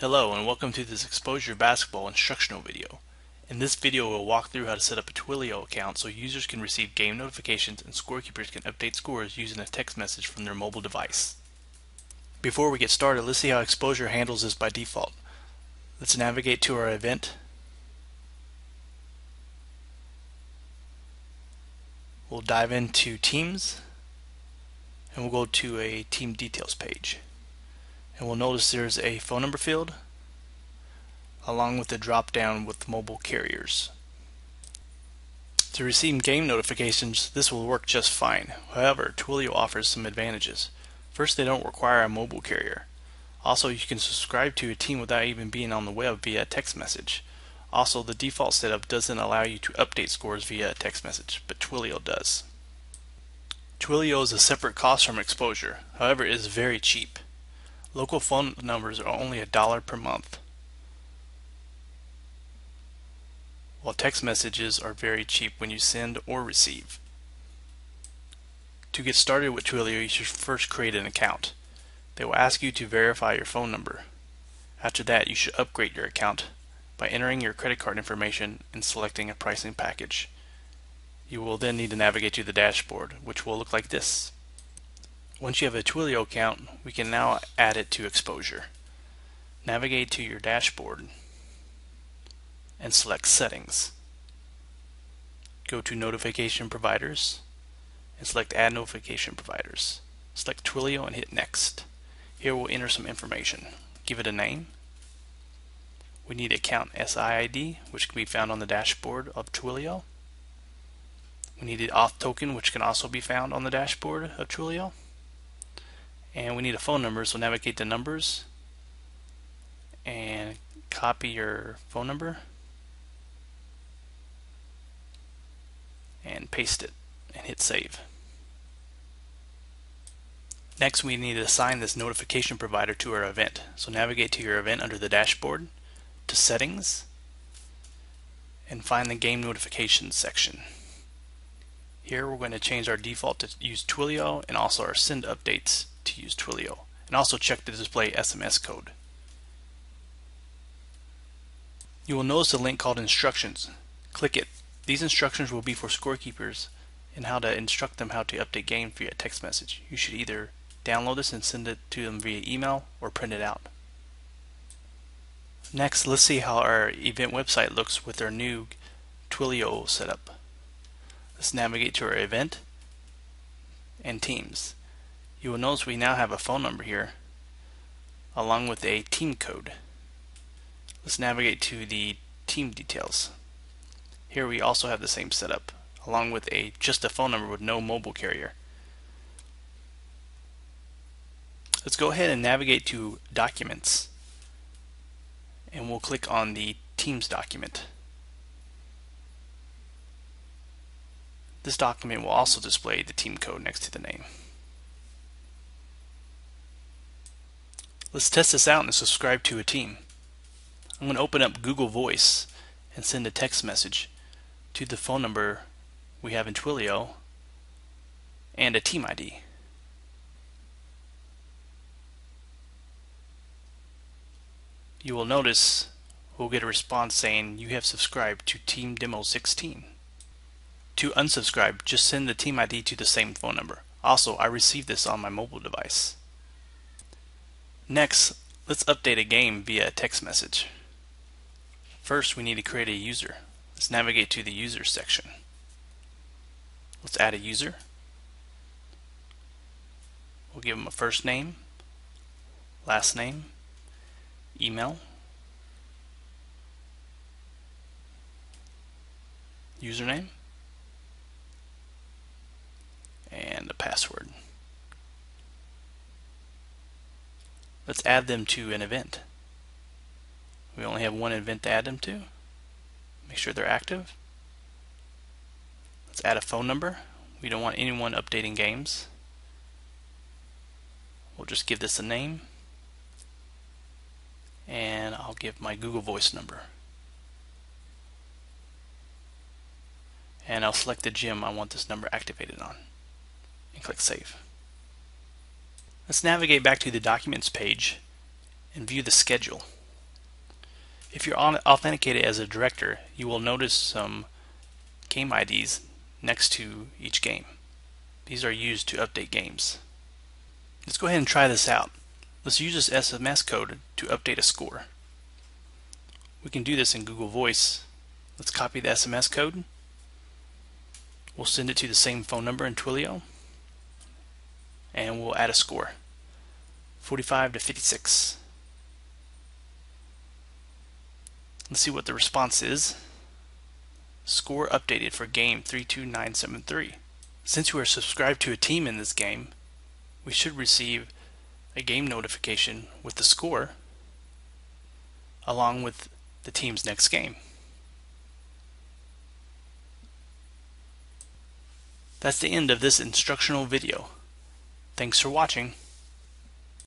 Hello and welcome to this Exposure Basketball instructional video. In this video we'll walk through how to set up a Twilio account so users can receive game notifications and scorekeepers can update scores using a text message from their mobile device. Before we get started, let's see how Exposure handles this by default. Let's navigate to our event. We'll dive into Teams and we'll go to a Team Details page and we'll notice there's a phone number field along with the drop down with mobile carriers. To receive game notifications, this will work just fine. However, Twilio offers some advantages. First, they don't require a mobile carrier. Also, you can subscribe to a team without even being on the web via a text message. Also, the default setup doesn't allow you to update scores via a text message, but Twilio does. Twilio is a separate cost from Exposure, however it is very cheap. Local phone numbers are only a dollar per month. While text messages are very cheap when you send or receive. To get started with Twilio, you should first create an account. They will ask you to verify your phone number. After that, you should upgrade your account by entering your credit card information and selecting a pricing package. You will then need to navigate to the dashboard, which will look like this. Once you have a Twilio account, we can now add it to exposure. Navigate to your dashboard and select Settings. Go to Notification Providers and select Add Notification Providers. Select Twilio and hit Next. Here we'll enter some information. Give it a name. We need account SID, which can be found on the dashboard of Twilio. We need the auth token, which can also be found on the dashboard of Twilio and we need a phone number so navigate to numbers and copy your phone number and paste it and hit save. Next we need to assign this notification provider to our event. So navigate to your event under the dashboard to settings and find the game notifications section. Here we're going to change our default to use Twilio and also our send updates to use Twilio and also check the display SMS code. You will notice a link called instructions. Click it. These instructions will be for scorekeepers and how to instruct them how to update game via text message. You should either download this and send it to them via email or print it out. Next, let's see how our event website looks with our new Twilio setup. Let's navigate to our event and teams you will notice we now have a phone number here along with a team code. Let's navigate to the team details. Here we also have the same setup along with a just a phone number with no mobile carrier. Let's go ahead and navigate to documents and we'll click on the Teams document. This document will also display the team code next to the name. Let's test this out and subscribe to a team. I'm going to open up Google Voice and send a text message to the phone number we have in Twilio and a team ID. You will notice we'll get a response saying you have subscribed to Team Demo 16. To unsubscribe, just send the team ID to the same phone number. Also, I received this on my mobile device. Next, let's update a game via a text message. First, we need to create a user. Let's navigate to the user section. Let's add a user. We'll give them a first name, last name, email, username, and a password. Let's add them to an event. We only have one event to add them to. Make sure they're active. Let's add a phone number. We don't want anyone updating games. We'll just give this a name. And I'll give my Google Voice number. And I'll select the gym I want this number activated on. And click Save. Let's navigate back to the Documents page and view the schedule. If you're authenticated as a director, you will notice some game IDs next to each game. These are used to update games. Let's go ahead and try this out. Let's use this SMS code to update a score. We can do this in Google Voice. Let's copy the SMS code. We'll send it to the same phone number in Twilio. And we'll add a score. 45 to 56. Let's see what the response is. Score updated for game 32973. Since we are subscribed to a team in this game, we should receive a game notification with the score along with the team's next game. That's the end of this instructional video. Thanks for watching.